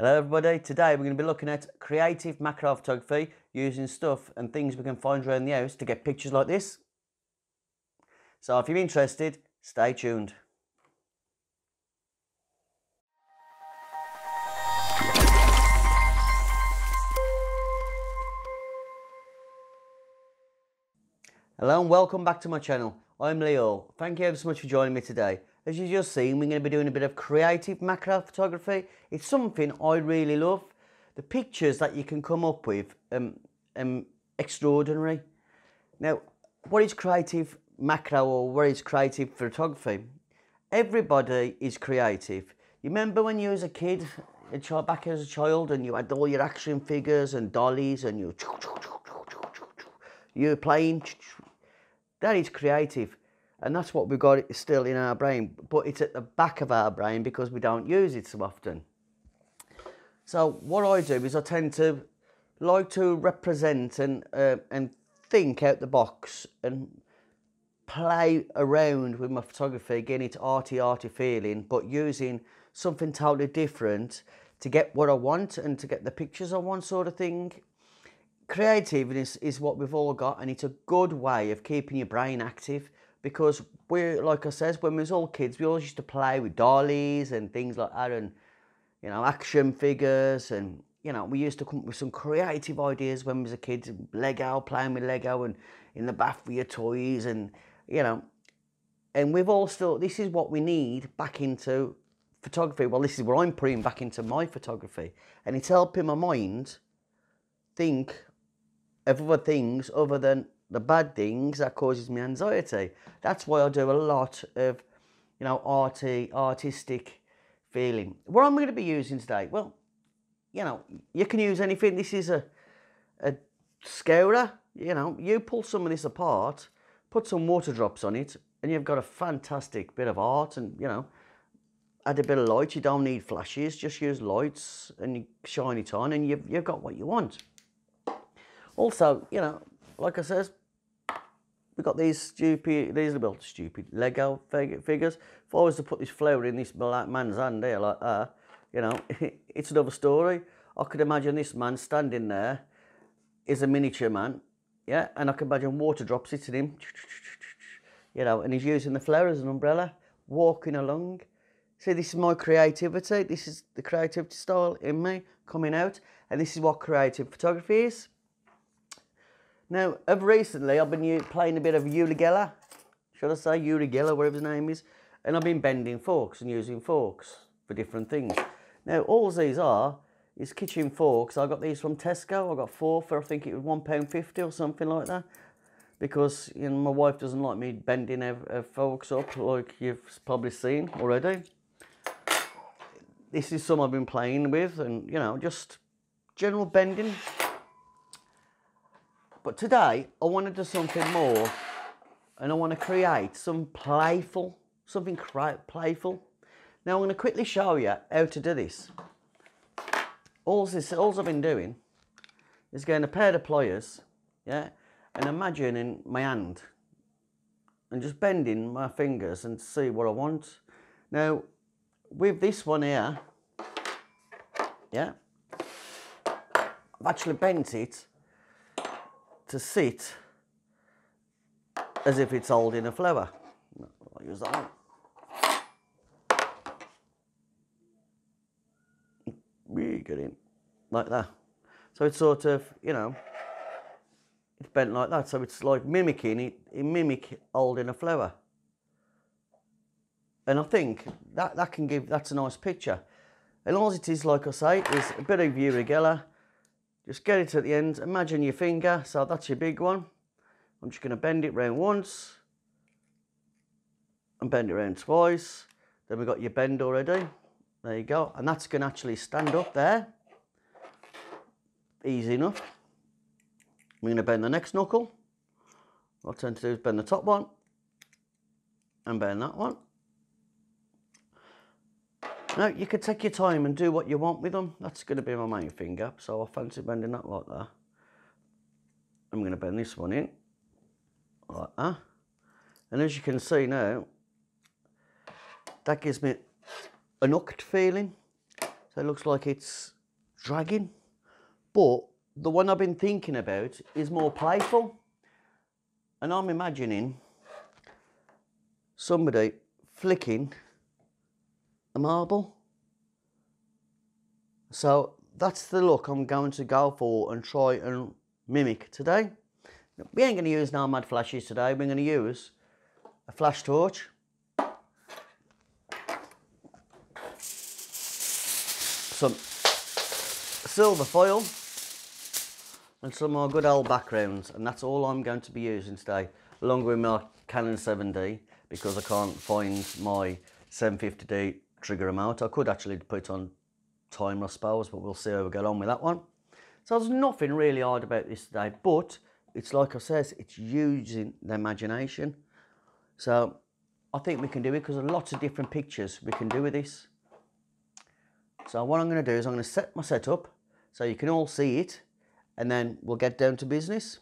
Hello everybody, today we're going to be looking at creative macro photography using stuff and things we can find around the house to get pictures like this. So if you're interested, stay tuned. Hello and welcome back to my channel. I'm Leo. Thank you ever so much for joining me today. As you've just seen, we're going to be doing a bit of creative macro photography. It's something I really love. The pictures that you can come up with um, um, extraordinary. Now, what is creative macro or what is creative photography? Everybody is creative. You remember when you was a kid, a child, back as a child, and you had all your action figures and dollies and you you were playing that is creative. And that's what we've got still in our brain, but it's at the back of our brain because we don't use it so often. So what I do is I tend to like to represent and uh, and think out the box and play around with my photography, getting it arty arty feeling, but using something totally different to get what I want and to get the pictures I want, sort of thing creativity is what we've all got and it's a good way of keeping your brain active because we're like I says when we was all kids we always used to play with dollies and things like that and you know action figures and you know we used to come up with some creative ideas when we was a kid Lego playing with Lego and in the bath with your toys and you know and we've all still this is what we need back into photography. Well this is what I'm putting back into my photography and it's helping my mind think of other things other than the bad things that causes me anxiety. That's why I do a lot of, you know, arty, artistic feeling. What I'm going to be using today, well, you know, you can use anything. This is a, a scourer, you know, you pull some of this apart, put some water drops on it, and you've got a fantastic bit of art and, you know, add a bit of light. You don't need flashes, just use lights and shine it on and you've, you've got what you want. Also, you know, like I says, we've got these stupid, these built stupid Lego figures. If I was to put this flower in this man's hand there like that, you know, it's another story. I could imagine this man standing there is a miniature man, yeah, and I can imagine water drops hitting him, you know, and he's using the flower as an umbrella, walking along. See, this is my creativity. This is the creativity style in me coming out, and this is what creative photography is. Now, of recently, I've been playing a bit of Uli Geller, should I say, Uli Geller, whatever his name is, and I've been bending forks and using forks for different things. Now, all these are is kitchen forks. I got these from Tesco. I got four for, I think it was £1.50 or something like that. Because you know, my wife doesn't like me bending her, forks up like you've probably seen already. This is some I've been playing with and, you know, just general bending. But today, I want to do something more and I want to create some playful, something playful. Now I'm going to quickly show you how to do this. All, this, all I've been doing is getting a pair of pliers, yeah, and imagining my hand and just bending my fingers and see what I want. Now, with this one here, yeah, I've actually bent it to sit as if it's holding a flower. I'll use that one. Really good in, like that. So it's sort of, you know, it's bent like that. So it's like mimicking it, it mimic holding a flower. And I think that, that can give, that's a nice picture. And all it is, like I say, is a bit of Uri Geller, just get it at the end. Imagine your finger. So that's your big one. I'm just going to bend it round once. And bend it around twice. Then we've got your bend already. There you go. And that's going to actually stand up there. Easy enough. I'm going to bend the next knuckle. What I tend to do is bend the top one. And bend that one. Now, you could take your time and do what you want with them. That's going to be my main finger, so I fancy bending that like that. I'm going to bend this one in, like that. And as you can see now, that gives me a hooked feeling. So it looks like it's dragging. But the one I've been thinking about is more playful. And I'm imagining somebody flicking a marble. So that's the look I'm going to go for and try and mimic today. We ain't going to use no mad flashes today. We're going to use a flash torch. Some silver foil and some more good old backgrounds and that's all I'm going to be using today along with my Canon 7D because I can't find my 750D trigger them out. I could actually put it on timer I suppose but we'll see how we get on with that one. So there's nothing really hard about this today but it's like I said, it's using the imagination. So I think we can do it because there's lots of different pictures we can do with this. So what I'm going to do is I'm going to set my setup so you can all see it and then we'll get down to business.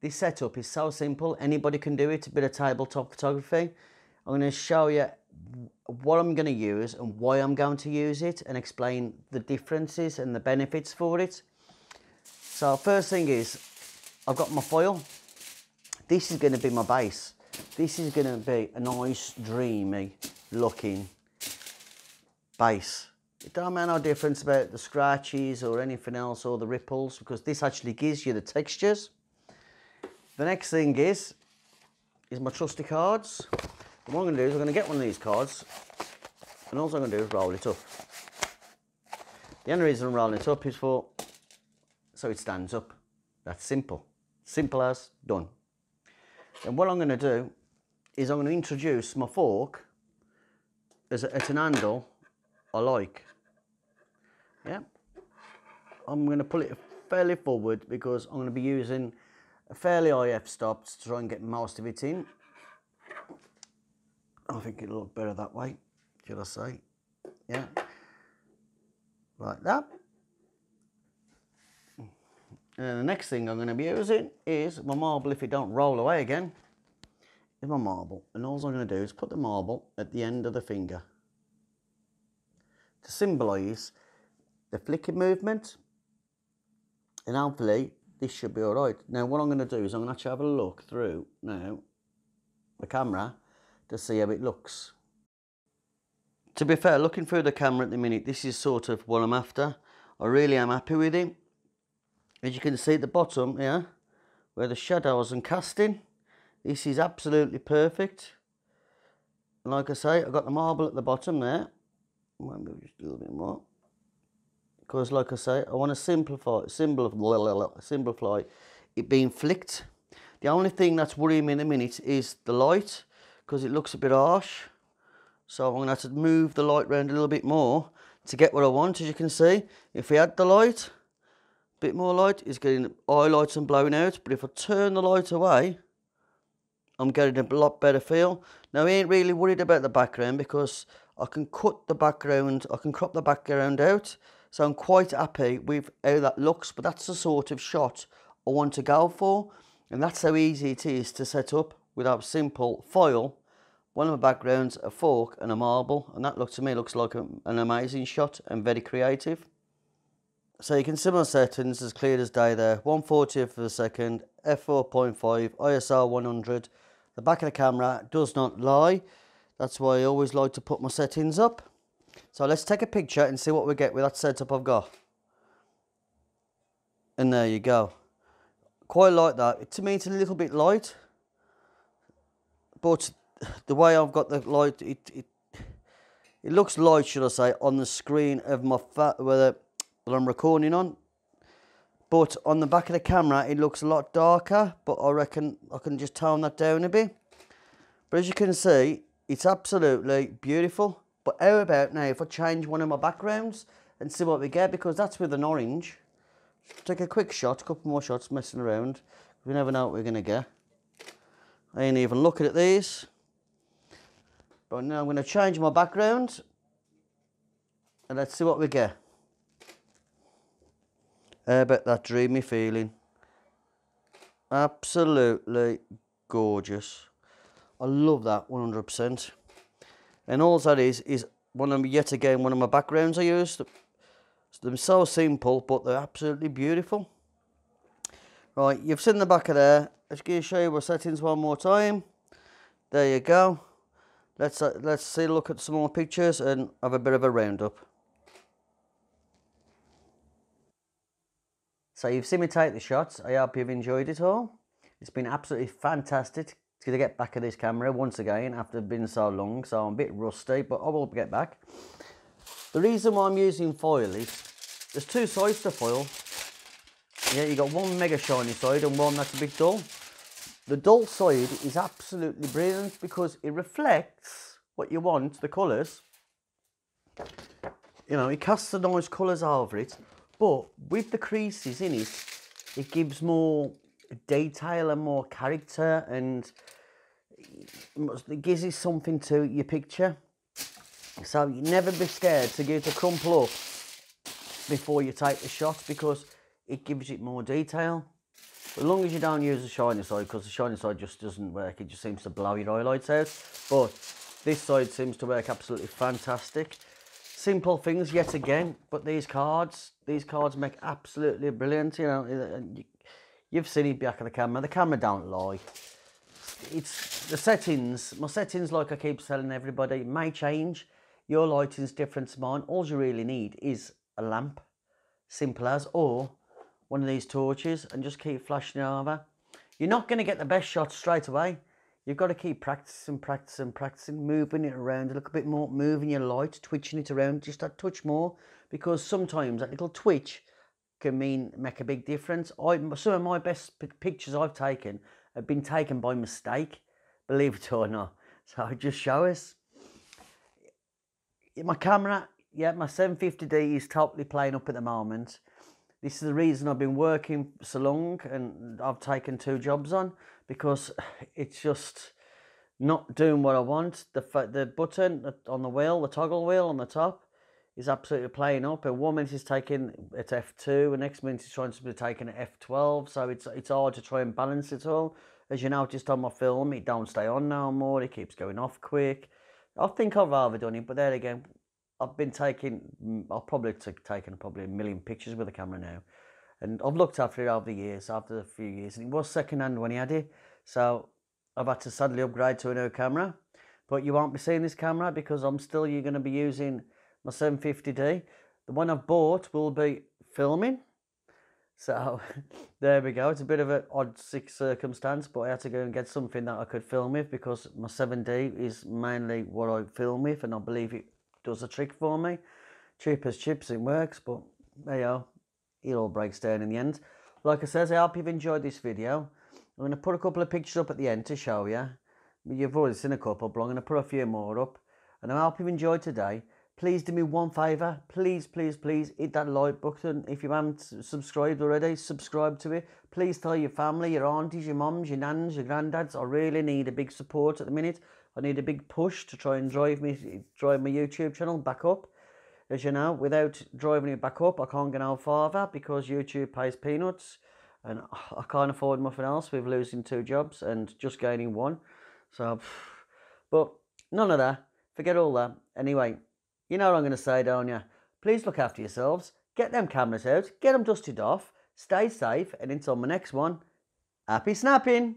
This setup is so simple, anybody can do it, a bit of tabletop photography. I'm going to show you what I'm going to use and why I'm going to use it and explain the differences and the benefits for it. So first thing is, I've got my foil. This is going to be my base. This is going to be a nice, dreamy looking base. It don't make no difference about the scratches or anything else or the ripples because this actually gives you the textures. The next thing is, is my trusty cards. And what I'm going to do is I'm going to get one of these cards and all I'm going to do is roll it up. The only reason I'm rolling it up is for, so it stands up. That's simple. Simple as done. And what I'm going to do is I'm going to introduce my fork as a, at an handle I like. Yeah. I'm going to pull it fairly forward because I'm going to be using a fairly high f-stop to try and get most of it in. I think it'll look better that way, should I say. Yeah. Like that. And the next thing I'm going to be using is my marble, if it don't roll away again, is my marble. And all I'm going to do is put the marble at the end of the finger to symbolise the flicker movement. And hopefully this should be all right. Now what I'm going to do is I'm going to actually have a look through now the camera to see how it looks. To be fair, looking through the camera at the minute, this is sort of what I'm after. I really am happy with it. As you can see at the bottom here, where the shadows and casting, this is absolutely perfect. Like I say, I've got the marble at the bottom there. Maybe just a little bit more because like I say, I want to simplify, simplify, simplify it being flicked. The only thing that's worrying me in a minute is the light, because it looks a bit harsh. So I'm going to have to move the light around a little bit more to get what I want. As you can see, if we add the light, a bit more light, it's getting highlights and blown out. But if I turn the light away, I'm getting a lot better feel. Now, I ain't really worried about the background because I can cut the background, I can crop the background out so I'm quite happy with how that looks, but that's the sort of shot I want to go for. And that's how easy it is to set up with our simple foil, one of my backgrounds, a fork and a marble. And that looks to me looks like a, an amazing shot and very creative. So you can see my settings as clear as day there. 140th of a second, f4.5, ISO 100. The back of the camera does not lie. That's why I always like to put my settings up. So let's take a picture and see what we get with that setup I've got. And there you go. Quite like that. To me, it's a little bit light. But the way I've got the light, it, it, it looks light, should I say, on the screen of my fat, where that I'm recording on. But on the back of the camera, it looks a lot darker, but I reckon I can just tone that down a bit. But as you can see, it's absolutely beautiful. But how about now if I change one of my backgrounds and see what we get because that's with an orange. Take a quick shot, a couple more shots messing around. We never know what we're going to get. I ain't even looking at these. But now I'm going to change my background and let's see what we get. How about that dreamy feeling? Absolutely gorgeous. I love that 100%. And all that is, is one of yet again one of my backgrounds I used. They're so simple, but they're absolutely beautiful. Right, you've seen the back of there. Let's show you our settings one more time. There you go. Let's uh, let's see look at some more pictures and have a bit of a roundup. So you've seen me take the shots. I hope you've enjoyed it all. It's been absolutely fantastic to get back of this camera once again after being so long. So I'm a bit rusty, but I will get back. The reason why I'm using foil is there's two sides to foil. Yeah, you got one mega shiny side and one that's a bit dull. The dull side is absolutely brilliant because it reflects what you want, the colours. You know, it casts the nice colours over it, but with the creases in it, it gives more detail and more character and it gives you something to your picture. So you never be scared to give it a crumple up before you take the shot because it gives it more detail. As long as you don't use the shiny side because the shiny side just doesn't work, it just seems to blow your highlights out. But this side seems to work absolutely fantastic. Simple things yet again, but these cards, these cards make absolutely brilliant. You know, you've seen it back of the camera. The camera don't lie. It's the settings. My settings, like I keep telling everybody, may change. Your lighting's different to mine. All you really need is a lamp, simple as, or one of these torches and just keep flashing over. You're not going to get the best shot straight away. You've got to keep practicing, practicing, practicing, moving it around a little bit more, moving your light, twitching it around just a touch more, because sometimes that little twitch can mean make a big difference. I some of my best pictures I've taken have been taken by mistake, believe it or not. So just show us. My camera, yeah, my 750D is totally playing up at the moment. This is the reason I've been working so long and I've taken two jobs on because it's just not doing what I want. The the button on the wheel, the toggle wheel on the top, is absolutely playing up. And one minute is taking at F2, and next minute is trying to be taken at F12. So it's it's hard to try and balance it all. As you noticed on my film, it don't stay on no more. It keeps going off quick. I think I've rather done it, but there again, I've been taking, I've probably taken probably a million pictures with the camera now. And I've looked after it over the years, after a few years. And it was second hand when he had it. So I've had to suddenly upgrade to a new camera. But you won't be seeing this camera because I'm still you're going to be using my 750D. The one I've bought will be filming. So there we go. It's a bit of an odd circumstance, but I had to go and get something that I could film with because my 7D is mainly what I film with, and I believe it does a trick for me. Cheap as chips, it works, but there you go. It all breaks down in the end. Like I said, I hope you've enjoyed this video. I'm going to put a couple of pictures up at the end to show you. You've already seen a couple, but I'm going to put a few more up. And I hope you've enjoyed today. Please do me one favour. Please, please, please hit that like button. If you haven't subscribed already, subscribe to it. Please tell your family, your aunties, your mums, your nans, your granddads. I really need a big support at the minute. I need a big push to try and drive me drive my YouTube channel back up. As you know, without driving it back up, I can't get no farther because YouTube pays peanuts, and I can't afford nothing else with losing two jobs and just gaining one. So, but none of that. Forget all that. Anyway, you know what I'm going to say, don't you? Please look after yourselves. Get them cameras out. Get them dusted off. Stay safe. And until my next one, happy snapping.